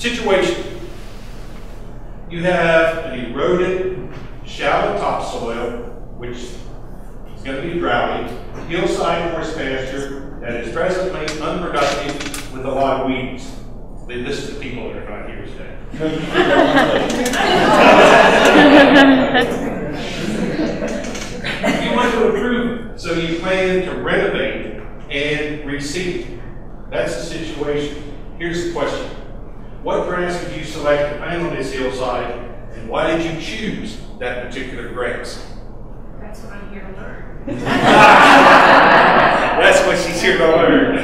Situation. You have an eroded, shallow topsoil, which is going to be droughty, hillside horse pasture that is presently unproductive with a lot of weeds. This is the people that are not here today. you want to improve so you plan to renovate and reseed. That's the situation. Here's the question. What grass did you select to plant on this hillside, and why did you choose that particular grass? That's what I'm here to learn. That's what she's here to learn.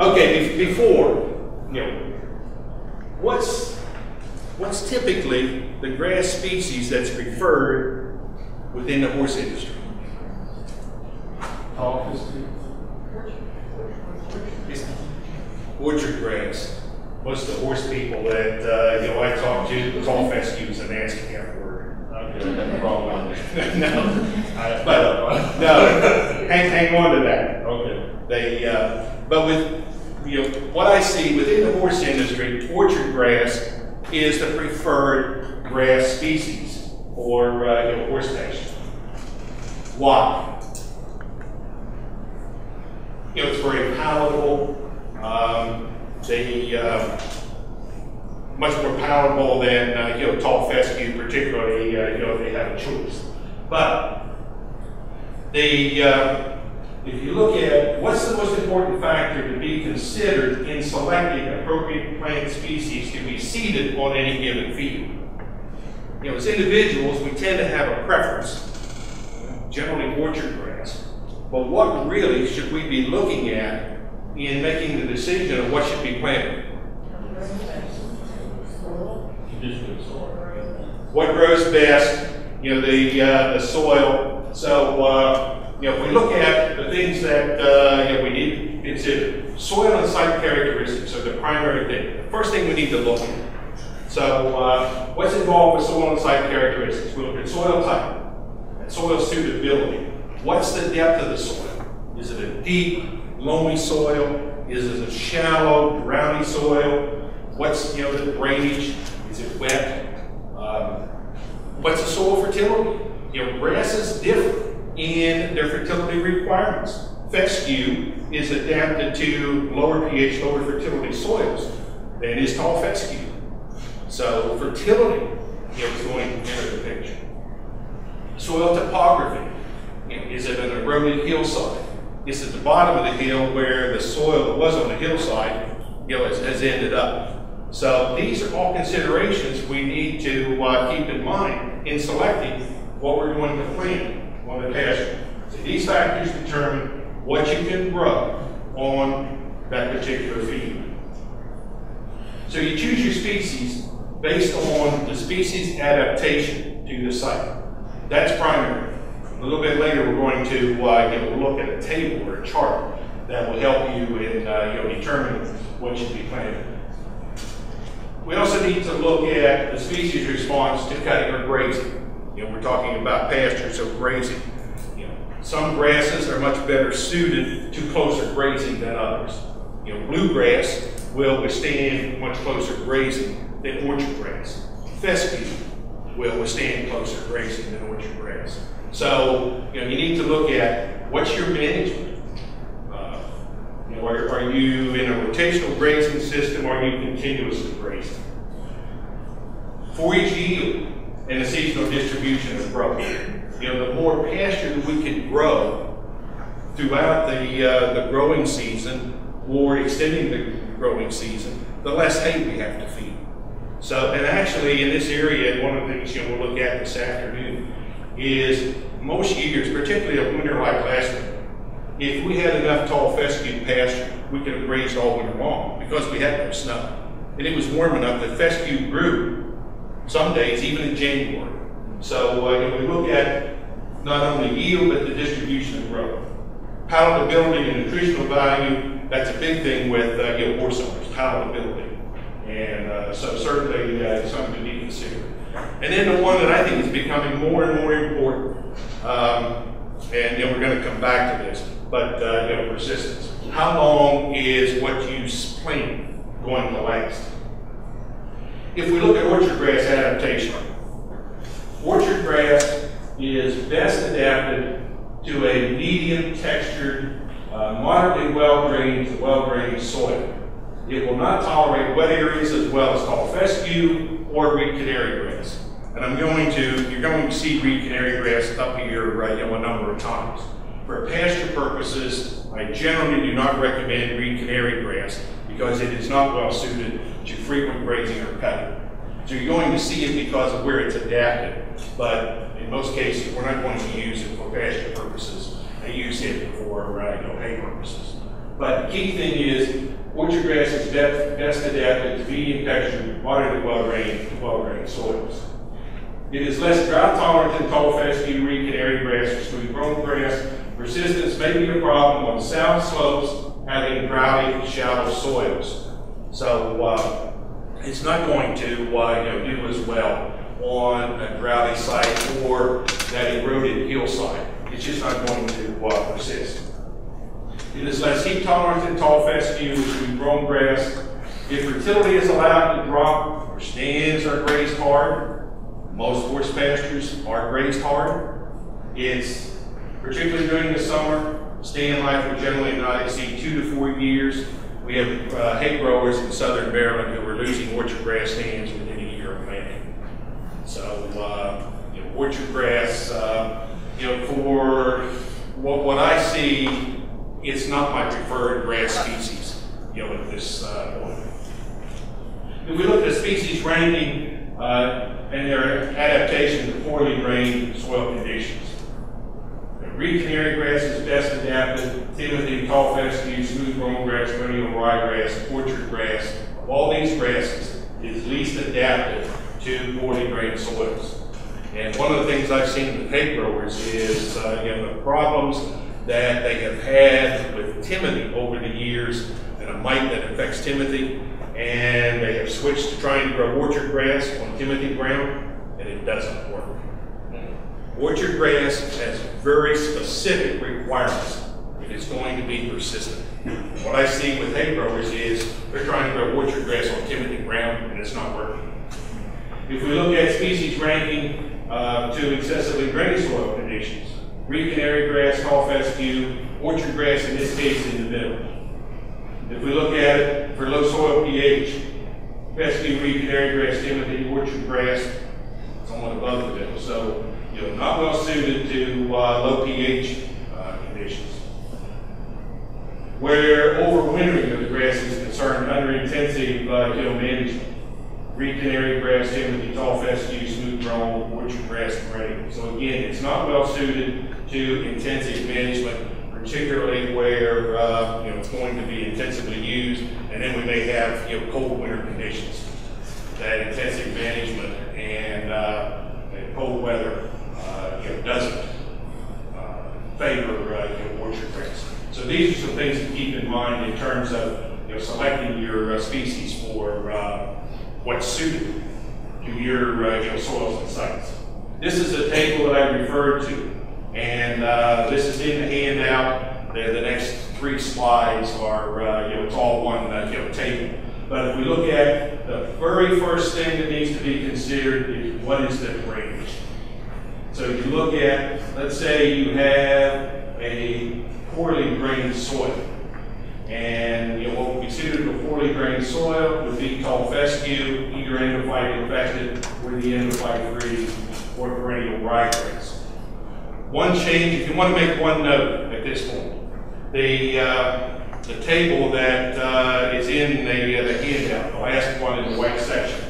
okay, before, you know, what's what's typically the grass species that's preferred within the horse industry? Tall fescue. It's orchard grass. Most of the horse people that uh, you know I talk to, the tall fescue is a of word. Okay, wrong one. no, uh, but no, hang, hang on to that. Okay. They, uh, but with you know what I see within the horse industry, orchard grass is the preferred grass species for uh, you know, horse pasture. Why? You know, it's very palatable. Um, they uh, much more palatable than uh, you know tall fescue, particularly uh, you know if they have a choice. But the uh, if you look at what's the most important factor to be considered in selecting appropriate plant species to be seeded on any given field. You know, as individuals, we tend to have a preference, generally orchard. But what really should we be looking at in making the decision of what should be planted? What grows best, you know, the, uh, the soil. So, uh, you know, if we look at the things that, uh, you know, we need to consider, soil and site characteristics are the primary thing. The first thing we need to look at. So, uh, what's involved with soil and site characteristics? We look at soil type, and soil suitability. What's the depth of the soil? Is it a deep, loamy soil? Is it a shallow, browny soil? What's, you know, the drainage? Is it wet? Um, what's the soil fertility? You know, grasses differ in their fertility requirements. Fescue is adapted to lower pH, lower fertility soils than is tall fescue. So fertility you know, is going to enter the picture. Soil topography. Is it an eroded hillside? Is it the bottom of the hill where the soil that was on the hillside you know, has, has ended up? So these are all considerations we need to uh, keep in mind in selecting what we're going to plant on the pasture. So these factors determine what you can grow on that particular field. So you choose your species based on the species adaptation to the site. That's primary. A little bit later, we're going to uh, you know, look at a table or a chart that will help you in uh, you know, determining what should be planted. We also need to look at the species response to cutting or grazing. You know, we're talking about pasture, so grazing. You know, some grasses are much better suited to closer grazing than others. You know, bluegrass will withstand much closer grazing than orchard grass. Fescue will withstand closer grazing than orchard grass. So, you know, you need to look at what's your management. Uh, you know, are, are you in a rotational grazing system or are you continuously grazing? Forage yield and the seasonal distribution of growth. You know, the more pasture we can grow throughout the, uh, the growing season or extending the growing season, the less hay we have to feed. So, and actually in this area, one of the things you know, we'll look at this afternoon is most years, particularly a winter like last winter, if we had enough tall fescue pasture, we could have grazed all winter long because we had no snow. And it was warm enough that fescue grew some days, even in January. So uh, we look at not only yield, but the distribution of growth. Palatability and nutritional value, that's a big thing with uh, you know, horse owners, palatability. And uh, so certainly uh, something to be considered. And then the one that I think is becoming more and more important, um, and know, we're going to come back to this, but uh, you know, persistence. how long is what you plant going to last? If we look at orchard grass adaptation, orchard grass is best adapted to a medium textured, uh, moderately well-drained to well-drained soil. It will not tolerate wet areas as well as tall fescue or reed canary grass. And I'm going to, you're going to see reed canary grass up here, uh, you know, a number of times. For pasture purposes, I generally do not recommend reed canary grass because it is not well suited to frequent grazing or cutting. So you're going to see it because of where it's adapted, but in most cases, we're not going to use it for pasture purposes. I use it for, uh, you know, hay purposes. But the key thing is, orchard grass is best, best adapted to medium textured, moderately well-drained, well-drained soils. It is less drought tolerant than tall fescue, reed, canary grass, or smooth brome grass. Persistence may be a problem on south slopes having droughty, shallow soils. So uh, it's not going to uh, you know, do as well on a droughty site or that eroded hillside. It's just not going to uh, persist. It is less heat tolerant than tall fescue, smooth brome grass. If fertility is allowed to drop or stands are grazed hard, most horse pastures are grazed hard. It's particularly during the summer, stand life will generally not exceed two to four years. We have uh, hay growers in southern Maryland who are losing orchard grass stands within a year of planting. So, uh, you know, orchard grass, uh, you know, for what, what I see, it's not my preferred grass species, you know, this uh. If we look at the species ranking, uh, and their adaptation to poorly drained soil conditions. Reed canary grass is best adapted, timothy, tall fescue, smooth brome grass, perennial ryegrass, orchard grass. Of all these grasses, is least adapted to poorly drained soils. And one of the things I've seen with hay growers is, uh, you know, the problems that they have had with timothy over the years, and a mite that affects timothy, and they have switched to trying to grow orchard grass on timothy ground, and it doesn't work. Orchard grass has very specific requirements it's going to be persistent. What I see with hay growers is they're trying to grow orchard grass on timothy ground, and it's not working. If we look at species ranking uh, to excessively drained soil conditions, reed canary grass, tall fescue, orchard grass in this case in the middle. If we look at it for low soil pH, fescue, reed, canary grass, timothy, orchard grass, somewhat above the middle. So, you know, not well suited to uh, low pH uh, conditions. Where overwintering of the grass is concerned, under intensive uh, you know, management, reed, canary grass, timothy, tall fescue, smooth brome, orchard grass, and So again, it's not well suited to intensive management particularly where uh, you know it's going to be intensively used, and then we may have you know cold winter conditions. That intensive management and, uh, and cold weather uh, you know doesn't uh, favor uh, you know, orchard grass. So these are some things to keep in mind in terms of you know selecting your uh, species for what's suited to your you know soils and sites. This is a table that I referred to. And uh, this is in the handout. The, the next three slides are, uh, you know, it's all one uh, you know, table. But if we look at the very first thing that needs to be considered is what is the drainage? So you look at, let's say you have a poorly drained soil. And what would be suited to poorly drained soil would be tall fescue, either endophyte infected or the endophyte free or perennial ryegrass. One change, if you want to make one note at this point, the, uh, the table that uh, is in the, uh, the handout, the last one in the white section,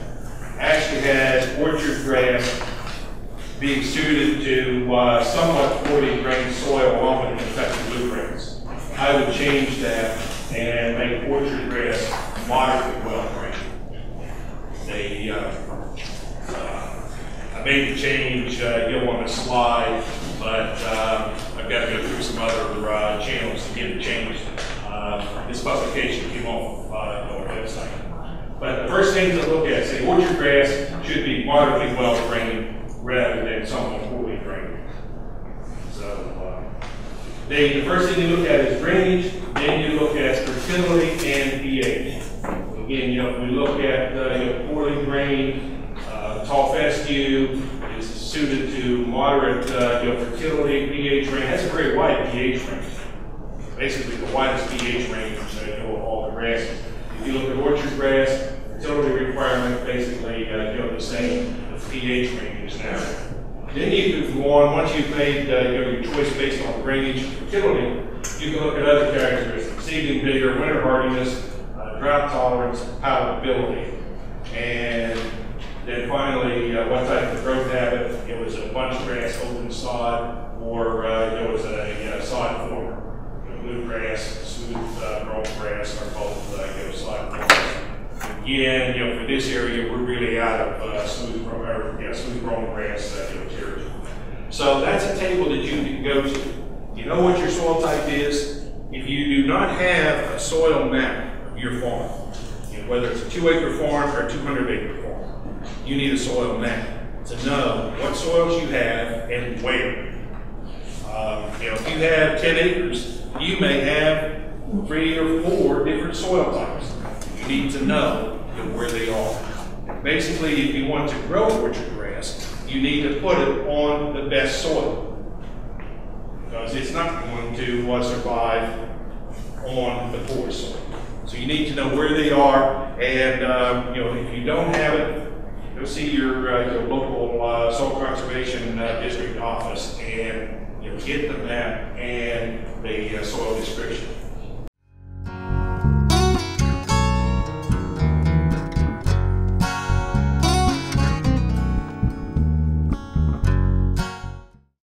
actually has orchard grass being suited to uh, somewhat poorly drained soil along with infected bluegrass. I would change that and make orchard grass moderately well drained. They, uh, uh, I made the change, uh, you know, on the slide but uh, I've got to go through some other uh, channels to get it changed. Uh, this publication came off uh, our website. But the first thing to look at, say orchard grass should be moderately well drained rather than somewhat poorly drained. So they, the first thing you look at is drainage, then you look at fertility and pH. Again, you know, if we look at, uh, you know, poorly drained, uh, tall fescue is suited to moderate, uh, you know, fertility, pH range, has a very wide pH range. Basically, the widest pH range, uh, you know, of all the grasses. If you look at orchard grass, fertility requirement, basically, uh, you know, the same, the pH range is now. Then you can go on, once you've made, uh, you know, your choice based on drainage and fertility, you can look at other characteristics, seedling vigor, winter hardiness, uh, drought tolerance, palatability. And then finally, uh, what type of growth habit, it was a bunch grass, open sod, or, uh, it was a, uh sod former. You know, Bluegrass, smooth, uh, grass are both, uh, you know, sod formers. Again, you know, for this area, we're really out of, uh, smooth, or, yeah, smooth brome grass, uh, you know, territory. So that's a table that you can go to. You know what your soil type is. If you do not have a soil map of your farm, you know, whether it's a two acre farm or a two hundred acre farm, you need a soil map to know what soils you have and where. Um, you know, if you have ten acres, you may have three or four different soil types. You need to know where they are. Basically, if you want to grow orchard grass, you need to put it on the best soil. Because it's not going to uh, survive on the poor soil. So you need to know where they are, and, um, you know, if you don't have it, go see your, uh, your local, uh, soil conservation, uh, district office, and, you know, get the map and the uh, soil description.